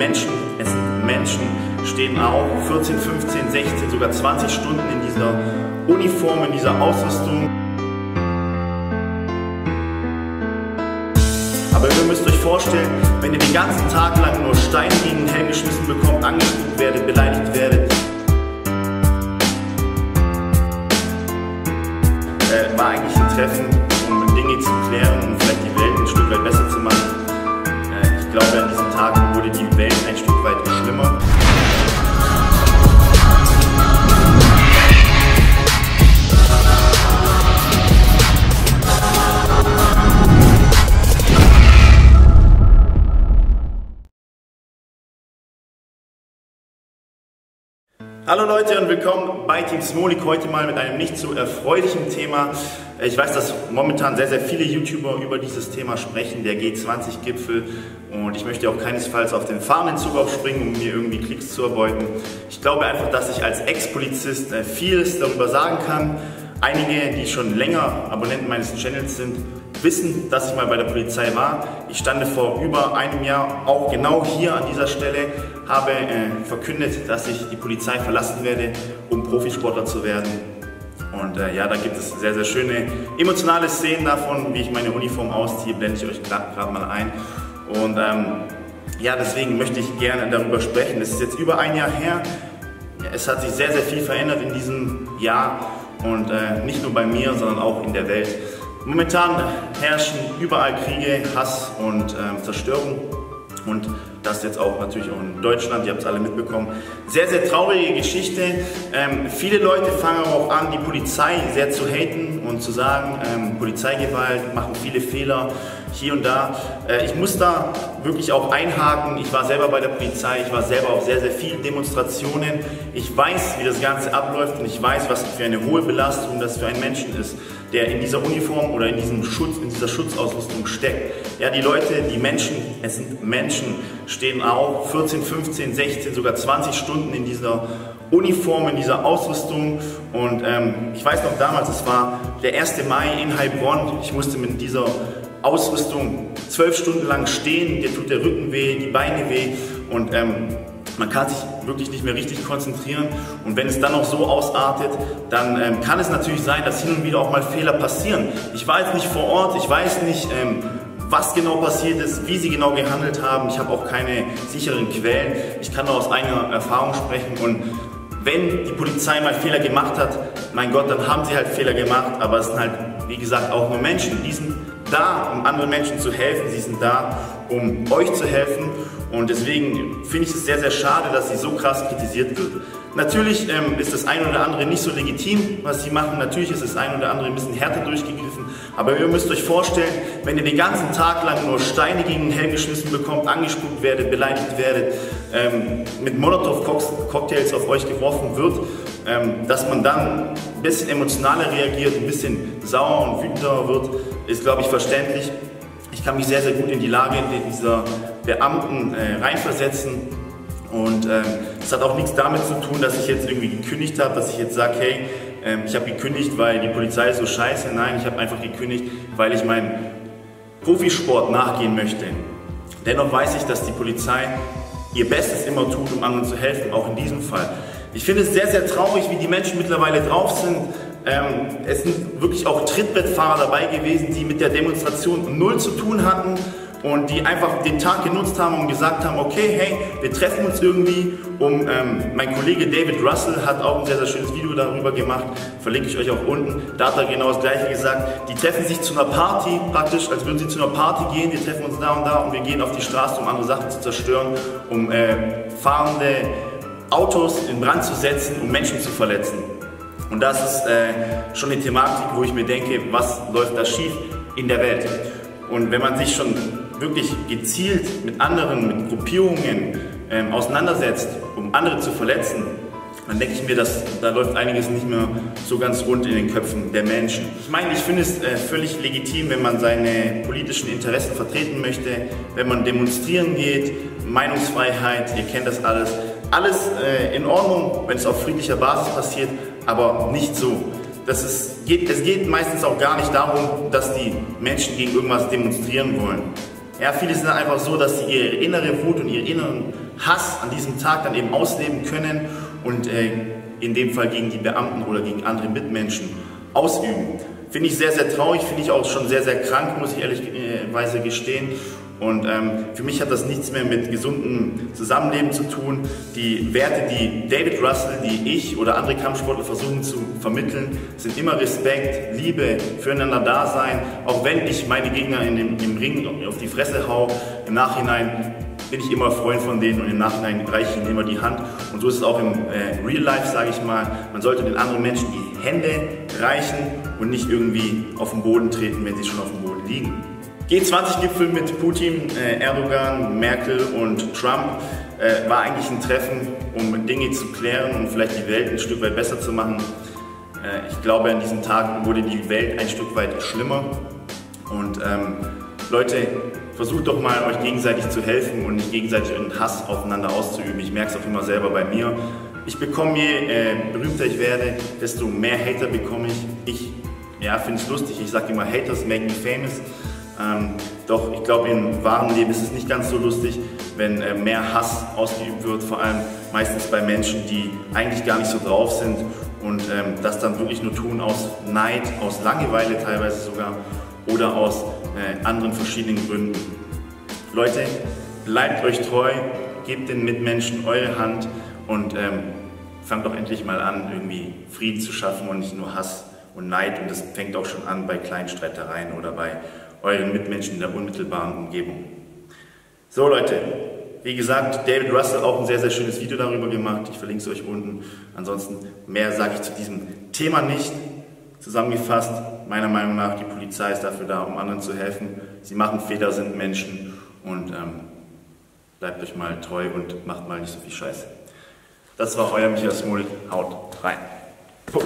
Menschen, es sind Menschen, stehen auch 14, 15, 16, sogar 20 Stunden in dieser Uniform, in dieser Ausrüstung. Aber ihr müsst euch vorstellen, wenn ihr den ganzen Tag lang nur Steine gegen den Helm geschmissen bekommt, angespuckt werdet, beleidigt werdet, äh, war eigentlich ein Treffen, um Dinge zu klären und vielleicht die Hallo Leute und willkommen bei Team Smolik. Heute mal mit einem nicht so erfreulichen Thema. Ich weiß, dass momentan sehr, sehr viele YouTuber über dieses Thema sprechen, der G20-Gipfel. Und ich möchte auch keinesfalls auf den Fahnenzug aufspringen, um mir irgendwie Klicks zu erbeuten. Ich glaube einfach, dass ich als Ex-Polizist äh, vieles darüber sagen kann. Einige, die schon länger Abonnenten meines Channels sind, wissen, dass ich mal bei der Polizei war. Ich stande vor über einem Jahr auch genau hier an dieser Stelle, habe äh, verkündet, dass ich die Polizei verlassen werde, um Profisportler zu werden. Und äh, ja, da gibt es sehr, sehr schöne emotionale Szenen davon, wie ich meine Uniform ausziehe, blende ich euch gerade mal ein. Und ähm, ja, deswegen möchte ich gerne darüber sprechen. Es ist jetzt über ein Jahr her. Es hat sich sehr, sehr viel verändert in diesem Jahr und äh, nicht nur bei mir, sondern auch in der Welt. Momentan herrschen überall Kriege, Hass und äh, Zerstörung und das jetzt auch natürlich auch in Deutschland, ihr habt es alle mitbekommen. Sehr, sehr traurige Geschichte. Ähm, viele Leute fangen auch an, die Polizei sehr zu haten und zu sagen, ähm, Polizeigewalt, machen viele Fehler hier und da. Äh, ich muss da wirklich auch einhaken. Ich war selber bei der Polizei, ich war selber auf sehr, sehr vielen Demonstrationen. Ich weiß, wie das Ganze abläuft und ich weiß, was für eine hohe Belastung das für einen Menschen ist, der in dieser Uniform oder in diesem Schutz, in dieser Schutzausrüstung steckt. Ja, die Leute, die Menschen, es sind Menschen, stehen auch 14, 15, 16, sogar 20 Stunden in dieser Uniform, in dieser Ausrüstung. Und ähm, ich weiß noch damals, es war der 1. Mai in Heilbronn. Ich musste mit dieser Ausrüstung zwölf Stunden lang stehen, dir tut der Rücken weh, die Beine weh und ähm, man kann sich wirklich nicht mehr richtig konzentrieren und wenn es dann noch so ausartet, dann ähm, kann es natürlich sein, dass hin und wieder auch mal Fehler passieren. Ich war jetzt nicht vor Ort, ich weiß nicht, ähm, was genau passiert ist, wie sie genau gehandelt haben. Ich habe auch keine sicheren Quellen. Ich kann nur aus eigener Erfahrung sprechen und wenn die Polizei mal Fehler gemacht hat, mein Gott, dann haben sie halt Fehler gemacht, aber es sind halt, wie gesagt, auch nur Menschen. Die sind da, um anderen Menschen zu helfen. Sie sind da, um euch zu helfen. Und deswegen finde ich es sehr, sehr schade, dass sie so krass kritisiert wird. Natürlich ähm, ist das ein oder andere nicht so legitim, was sie machen. Natürlich ist das ein oder andere ein bisschen härter durchgegriffen. Aber ihr müsst euch vorstellen, wenn ihr den ganzen Tag lang nur Steine gegen den Helm geschmissen bekommt, angespuckt werdet, beleidigt werdet, ähm, mit Molotow-Cocktails auf euch geworfen wird, ähm, dass man dann ein bisschen emotionaler reagiert, ein bisschen sauer und wütender wird, ist, glaube ich, verständlich. Ich kann mich sehr, sehr gut in die Lage dieser Beamten äh, reinversetzen. Und ähm, es hat auch nichts damit zu tun, dass ich jetzt irgendwie gekündigt habe, dass ich jetzt sage, hey, ähm, ich habe gekündigt, weil die Polizei ist so scheiße. Nein, ich habe einfach gekündigt, weil ich meinem Profisport nachgehen möchte. Dennoch weiß ich, dass die Polizei ihr Bestes immer tut, um anderen zu helfen, auch in diesem Fall. Ich finde es sehr, sehr traurig, wie die Menschen mittlerweile drauf sind. Ähm, es sind wirklich auch Trittbrettfahrer dabei gewesen, die mit der Demonstration null zu tun hatten und die einfach den Tag genutzt haben und gesagt haben, okay, hey, wir treffen uns irgendwie. Um, ähm, mein Kollege David Russell hat auch ein sehr, sehr schönes Video darüber gemacht, verlinke ich euch auch unten. Da hat er genau das gleiche gesagt. Die treffen sich zu einer Party, praktisch, als würden sie zu einer Party gehen. Wir treffen uns da und da und wir gehen auf die Straße, um andere Sachen zu zerstören, um äh, fahrende Autos in Brand zu setzen, um Menschen zu verletzen. Und das ist äh, schon eine Thematik, wo ich mir denke, was läuft da schief in der Welt? Und wenn man sich schon wirklich gezielt mit anderen, mit Gruppierungen ähm, auseinandersetzt, um andere zu verletzen, dann denke ich mir, dass da läuft einiges nicht mehr so ganz rund in den Köpfen der Menschen. Ich meine, ich finde es äh, völlig legitim, wenn man seine politischen Interessen vertreten möchte, wenn man demonstrieren geht, Meinungsfreiheit, ihr kennt das alles. Alles äh, in Ordnung, wenn es auf friedlicher Basis passiert, aber nicht so. Das ist, geht, es geht meistens auch gar nicht darum, dass die Menschen gegen irgendwas demonstrieren wollen. Ja, viele sind einfach so, dass sie ihre innere Wut und ihren inneren Hass an diesem Tag dann eben ausleben können und äh, in dem Fall gegen die Beamten oder gegen andere Mitmenschen ausüben. Finde ich sehr, sehr traurig, finde ich auch schon sehr, sehr krank, muss ich ehrlichweise gestehen. Und ähm, für mich hat das nichts mehr mit gesundem Zusammenleben zu tun. Die Werte, die David Russell, die ich oder andere Kampfsportler versuchen zu vermitteln, sind immer Respekt, Liebe, füreinander da sein. Auch wenn ich meine Gegner in dem, im Ring auf die Fresse hau, im Nachhinein bin ich immer Freund von denen und im Nachhinein reiche ich ihnen immer die Hand. Und so ist es auch im äh, Real Life, sage ich mal. Man sollte den anderen Menschen die Hände reichen und nicht irgendwie auf den Boden treten, wenn sie schon auf dem Boden liegen. G20-Gipfel mit Putin, äh, Erdogan, Merkel und Trump äh, war eigentlich ein Treffen, um Dinge zu klären und vielleicht die Welt ein Stück weit besser zu machen. Äh, ich glaube, an diesen Tagen wurde die Welt ein Stück weit schlimmer. Und ähm, Leute, versucht doch mal euch gegenseitig zu helfen und nicht gegenseitig einen Hass aufeinander auszuüben. Ich merke es auch immer selber bei mir. Ich bekomme, je äh, berühmter ich werde, desto mehr Hater bekomme ich. Ich ja, finde es lustig, ich sage immer, Haters make me famous. Ähm, doch ich glaube, im wahren Leben ist es nicht ganz so lustig, wenn äh, mehr Hass ausgeübt wird, vor allem meistens bei Menschen, die eigentlich gar nicht so drauf sind und ähm, das dann wirklich nur tun aus Neid, aus Langeweile teilweise sogar oder aus äh, anderen verschiedenen Gründen. Leute, bleibt euch treu, gebt den Mitmenschen eure Hand und ähm, fangt doch endlich mal an, irgendwie Frieden zu schaffen und nicht nur Hass und Neid. Und das fängt auch schon an bei kleinen Streitereien oder bei euren Mitmenschen in der unmittelbaren Umgebung. So Leute, wie gesagt, David Russell auch ein sehr, sehr schönes Video darüber gemacht. Ich verlinke es euch unten. Ansonsten mehr sage ich zu diesem Thema nicht. Zusammengefasst, meiner Meinung nach, die Polizei ist dafür da, um anderen zu helfen. Sie machen Fehler, sind Menschen und ähm, bleibt euch mal treu und macht mal nicht so viel Scheiße. Das war euer Michael Smolik. Haut rein. Puh.